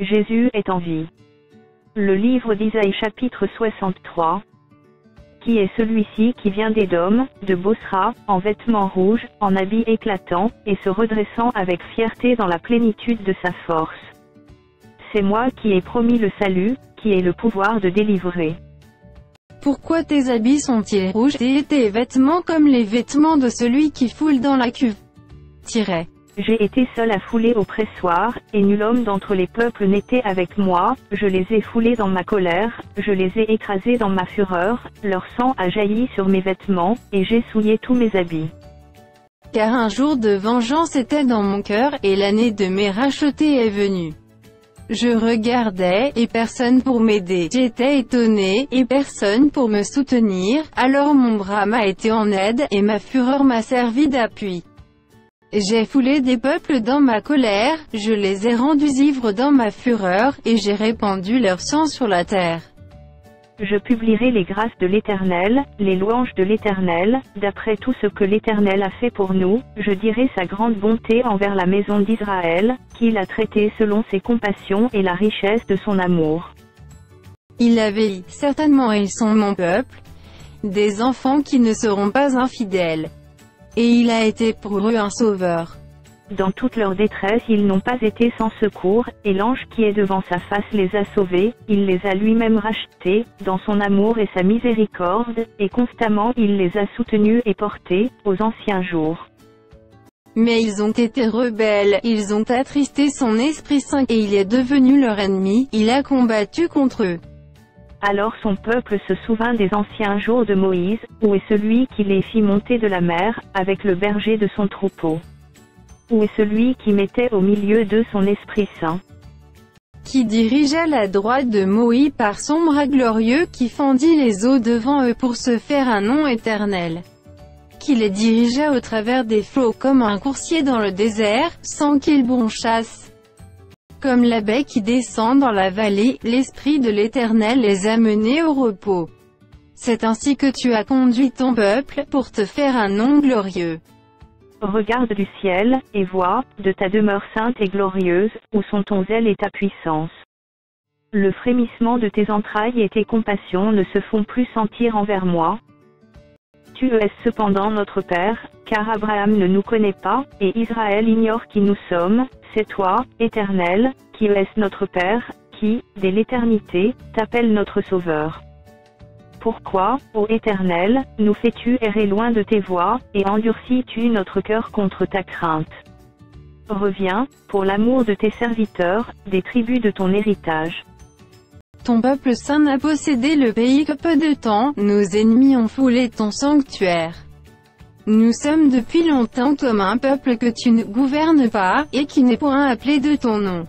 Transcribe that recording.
Jésus est en vie. Le livre d'Isaïe chapitre 63. Qui est celui-ci qui vient d'Édom, de Bosra, en vêtements rouges, en habits éclatants, et se redressant avec fierté dans la plénitude de sa force C'est moi qui ai promis le salut, qui ai le pouvoir de délivrer. Pourquoi tes habits sont-ils rouges et tes vêtements comme les vêtements de celui qui foule dans la cuve? Tiret. J'ai été seul à fouler au pressoir, et nul homme d'entre les peuples n'était avec moi, je les ai foulés dans ma colère, je les ai écrasés dans ma fureur, leur sang a jailli sur mes vêtements, et j'ai souillé tous mes habits. Car un jour de vengeance était dans mon cœur, et l'année de mes rachetés est venue. Je regardais, et personne pour m'aider. J'étais étonné, et personne pour me soutenir, alors mon bras m'a été en aide, et ma fureur m'a servi d'appui. J'ai foulé des peuples dans ma colère, je les ai rendus ivres dans ma fureur, et j'ai répandu leur sang sur la terre. Je publierai les grâces de l'Éternel, les louanges de l'Éternel, d'après tout ce que l'Éternel a fait pour nous, je dirai sa grande bonté envers la maison d'Israël, qu'il a traité selon ses compassions et la richesse de son amour. Il avait dit, certainement ils sont mon peuple, des enfants qui ne seront pas infidèles. Et il a été pour eux un sauveur. Dans toute leur détresse ils n'ont pas été sans secours, et l'ange qui est devant sa face les a sauvés, il les a lui-même rachetés, dans son amour et sa miséricorde, et constamment il les a soutenus et portés, aux anciens jours. Mais ils ont été rebelles, ils ont attristé son Esprit Saint, et il est devenu leur ennemi, il a combattu contre eux. Alors son peuple se souvint des anciens jours de Moïse, où est celui qui les fit monter de la mer, avec le berger de son troupeau. Où est celui qui mettait au milieu d'eux son Esprit Saint Qui dirigea la droite de Moïse par son bras glorieux qui fendit les eaux devant eux pour se faire un nom éternel qui les dirigea au travers des flots comme un coursier dans le désert, sans qu'ils bronchassent. Comme la baie qui descend dans la vallée, l'Esprit de l'Éternel les a menés au repos. C'est ainsi que tu as conduit ton peuple, pour te faire un nom glorieux. Regarde du ciel, et vois, de ta demeure sainte et glorieuse, où sont ton zèle et ta puissance. Le frémissement de tes entrailles et tes compassions ne se font plus sentir envers moi. Tu es cependant notre Père, car Abraham ne nous connaît pas, et Israël ignore qui nous sommes, c'est toi, Éternel, qui es notre Père, qui, dès l'éternité, t'appelle notre Sauveur. Pourquoi, ô Éternel, nous fais-tu errer loin de tes voies, et endurcis-tu notre cœur contre ta crainte? Reviens, pour l'amour de tes serviteurs, des tribus de ton héritage. Ton peuple saint n'a possédé le pays que peu de temps, nos ennemis ont foulé ton sanctuaire. Nous sommes depuis longtemps comme un peuple que tu ne gouvernes pas, et qui n'est point appelé de ton nom.